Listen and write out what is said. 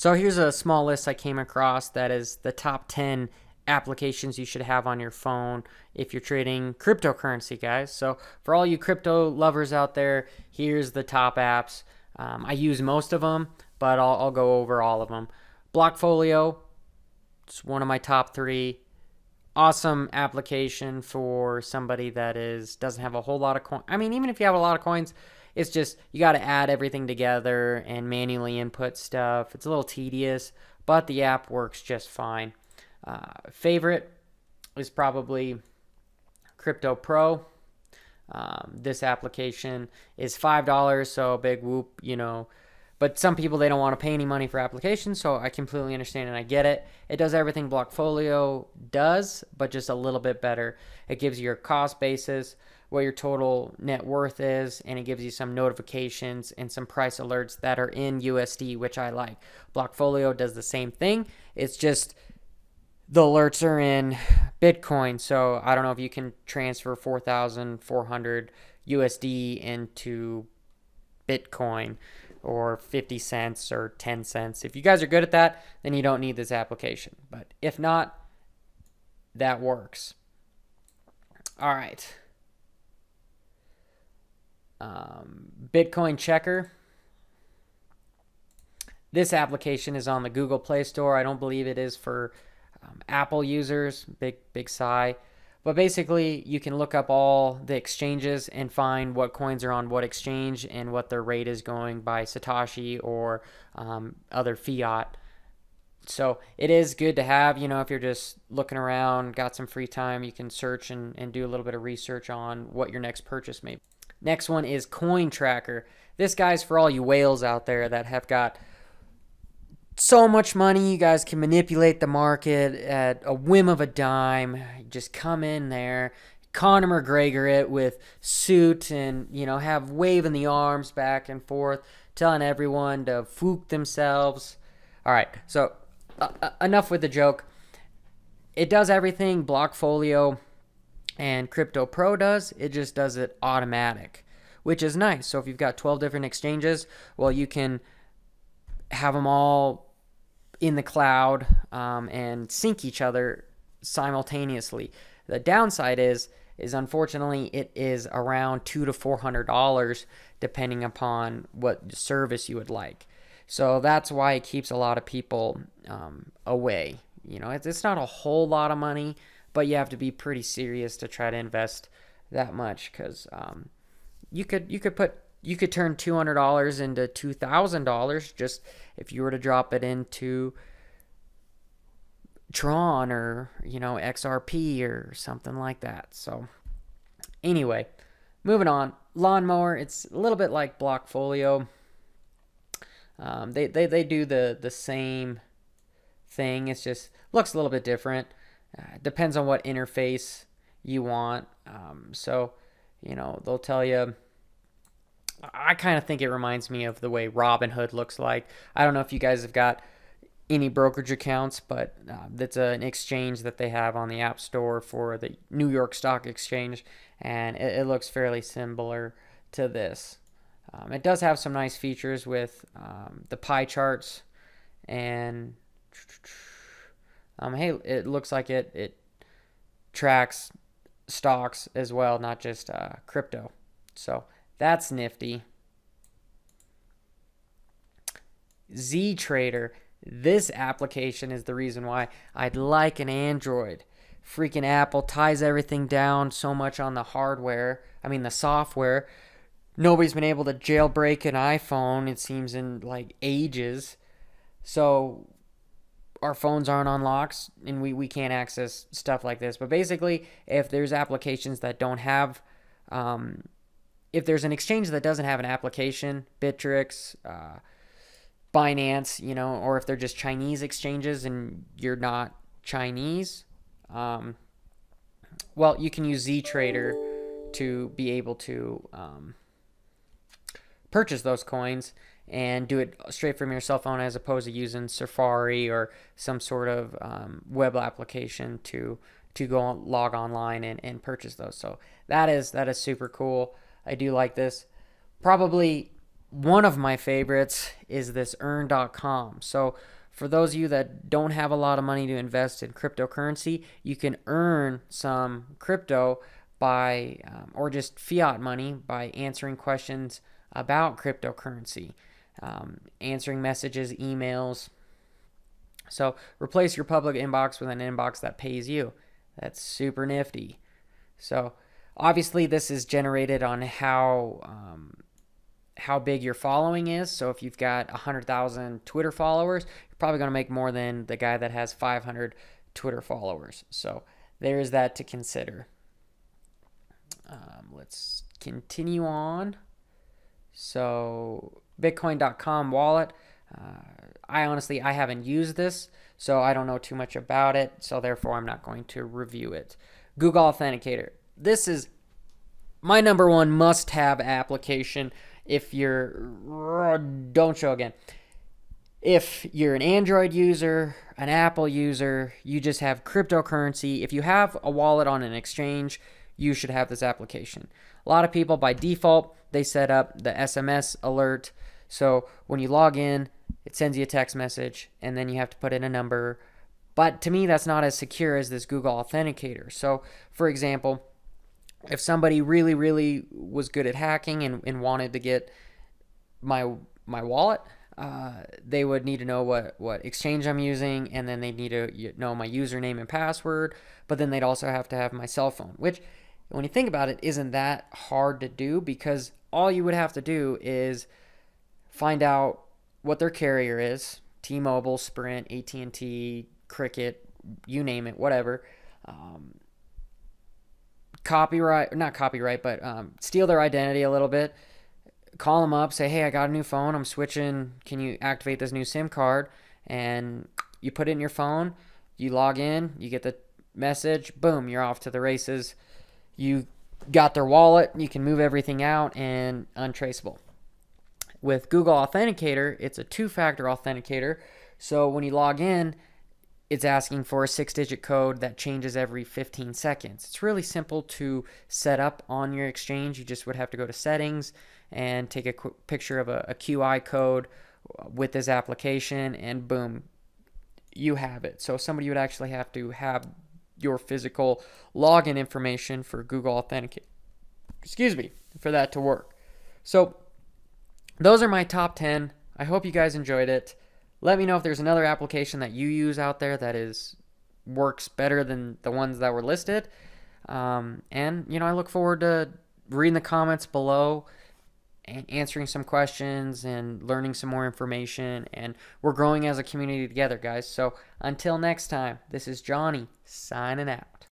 So here's a small list I came across that is the top 10 applications you should have on your phone if you're trading cryptocurrency, guys. So for all you crypto lovers out there, here's the top apps. Um, I use most of them, but I'll, I'll go over all of them. Blockfolio, it's one of my top three. Awesome application for somebody that is doesn't have a whole lot of coin. I mean, even if you have a lot of coins, it's just you got to add everything together and manually input stuff. It's a little tedious, but the app works just fine. Uh, favorite is probably Crypto Pro. Um, this application is five dollars, so big whoop, you know. But some people they don't want to pay any money for applications, so I completely understand and I get it. It does everything Blockfolio does, but just a little bit better. It gives you your cost basis, what your total net worth is, and it gives you some notifications and some price alerts that are in USD, which I like. Blockfolio does the same thing. It's just the alerts are in Bitcoin, so I don't know if you can transfer 4,400 USD into Bitcoin or 50 cents or 10 cents. If you guys are good at that, then you don't need this application. But if not, that works. All right. Um, Bitcoin Checker. This application is on the Google Play Store. I don't believe it is for um, Apple users. Big, big sigh. But basically, you can look up all the exchanges and find what coins are on what exchange and what their rate is going by Satoshi or um, other fiat. So it is good to have, you know, if you're just looking around, got some free time, you can search and, and do a little bit of research on what your next purchase may be. Next one is Coin Tracker. This guy's for all you whales out there that have got so much money. You guys can manipulate the market at a whim of a dime. Just come in there, Conor McGregor it with suit and, you know, have waving the arms back and forth, telling everyone to fook themselves. All right, so uh, enough with the joke. It does everything Blockfolio and Crypto Pro does. It just does it automatic, which is nice. So if you've got 12 different exchanges, well, you can have them all in the cloud um, and sync each other simultaneously. The downside is is unfortunately it is around two to four hundred dollars depending upon what service you would like. So that's why it keeps a lot of people um, away. You know, it's, it's not a whole lot of money, but you have to be pretty serious to try to invest that much because um, you could you could put you could turn two hundred dollars into two thousand dollars just if you were to drop it into Tron or you know XRP or something like that. So anyway, moving on. Lawnmower. It's a little bit like Blockfolio. Um, they, they they do the the same thing. It's just looks a little bit different. Uh, depends on what interface you want. Um, so you know they'll tell you I kind of think it reminds me of the way Robinhood looks like. I don't know if you guys have got any brokerage accounts, but uh, that's an exchange that they have on the App Store for the New York Stock Exchange, and it, it looks fairly similar to this. Um, it does have some nice features with um, the pie charts, and um, hey, it looks like it it tracks stocks as well, not just uh, crypto. So that's nifty. Z Trader. This application is the reason why I'd like an Android. Freaking Apple ties everything down so much on the hardware, I mean, the software. Nobody's been able to jailbreak an iPhone, it seems, in like ages. So our phones aren't on locks and we, we can't access stuff like this. But basically, if there's applications that don't have um, if there's an exchange that doesn't have an application, Bittrex, uh, Binance, you know, or if they're just Chinese exchanges and you're not Chinese, um, well, you can use ZTrader to be able to um, purchase those coins and do it straight from your cell phone as opposed to using Safari or some sort of um, web application to to go log online and, and purchase those. So that is that is super cool. I do like this. Probably one of my favorites is this earn.com. So, for those of you that don't have a lot of money to invest in cryptocurrency, you can earn some crypto by, um, or just fiat money by answering questions about cryptocurrency, um, answering messages, emails. So, replace your public inbox with an inbox that pays you. That's super nifty. So, obviously, this is generated on how. Um, how big your following is. So if you've got 100,000 Twitter followers, you're probably going to make more than the guy that has 500 Twitter followers. So there's that to consider. Um, let's continue on. So Bitcoin.com wallet. Uh, I honestly I haven't used this, so I don't know too much about it. So therefore, I'm not going to review it. Google Authenticator. This is my number one must-have application if you're don't show again if you're an android user an apple user you just have cryptocurrency if you have a wallet on an exchange you should have this application. A lot of people by default they set up the sms alert. So when you log in it sends you a text message and then you have to put in a number. But to me that's not as secure as this google authenticator. So for example if somebody really really was good at hacking and, and wanted to get my my wallet uh, they would need to know what what exchange i'm using and then they'd need to know my username and password but then they'd also have to have my cell phone which when you think about it isn't that hard to do because all you would have to do is find out what their carrier is t-mobile sprint at&t cricket you name it whatever um, copyright, not copyright, but um, steal their identity a little bit. Call them up, say, hey, I got a new phone. I'm switching. Can you activate this new SIM card? And you put it in your phone. You log in. You get the message. Boom, you're off to the races. You got their wallet. You can move everything out and untraceable. With Google Authenticator, it's a two factor authenticator. So when you log in, it's asking for a six digit code that changes every 15 seconds. It's really simple to set up on your exchange. You just would have to go to settings and take a quick picture of a, a QR code with this application, and boom, you have it. So somebody would actually have to have your physical login information for Google Authenticate. Excuse me, for that to work. So those are my top 10. I hope you guys enjoyed it. Let me know if there's another application that you use out there that is works better than the ones that were listed. Um, and you know, I look forward to reading the comments below answering some questions and learning some more information. And we're growing as a community together, guys. So until next time, this is Johnny signing out.